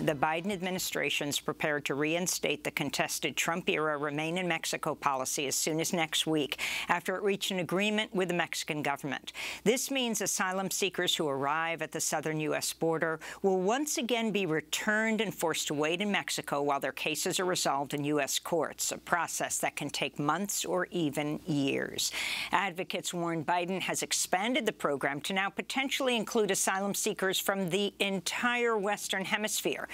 The Biden administration is prepared to reinstate the contested Trump-era Remain in Mexico policy as soon as next week, after it reached an agreement with the Mexican government. This means asylum seekers who arrive at the southern U.S. border will once again be returned and forced to wait in Mexico while their cases are resolved in U.S. courts, a process that can take months or even years. Advocates warn Biden has expanded the program to now potentially include asylum seekers from the entire Western Hemisphere.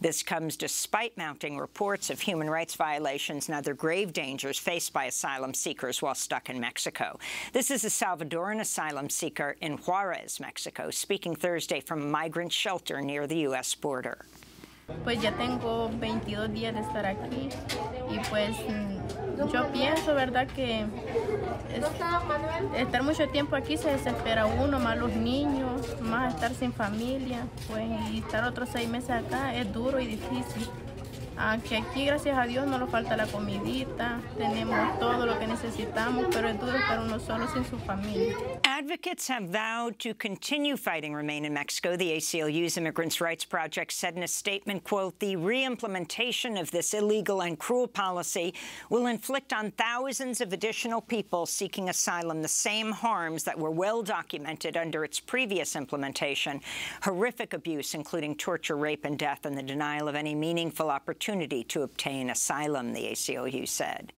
This comes despite mounting reports of human rights violations and other grave dangers faced by asylum seekers while stuck in Mexico. This is a Salvadoran asylum seeker in Juarez, Mexico, speaking Thursday from a migrant shelter near the U.S. border. Pues ya tengo 22 días de estar aquí y pues yo pienso, ¿verdad? Que es, estar mucho tiempo aquí se desespera uno, más los niños, estar sin familia, y estar otros seis meses acá es duro y difícil. Ah, Aunque aquí, gracias a Dios, no nos falta la comidita, tenemos todo lo que necesitamos, pero es duro estar uno solo sin su familia. Advocates have vowed to continue fighting Remain in Mexico. The ACLU's Immigrants' Rights Project said in a statement, quote, the re-implementation of this illegal and cruel policy will inflict on thousands of additional people seeking asylum the same harms that were well documented under its previous implementation, horrific abuse, including torture, rape, and death, and the denial of any meaningful opportunity to obtain asylum, the ACLU said.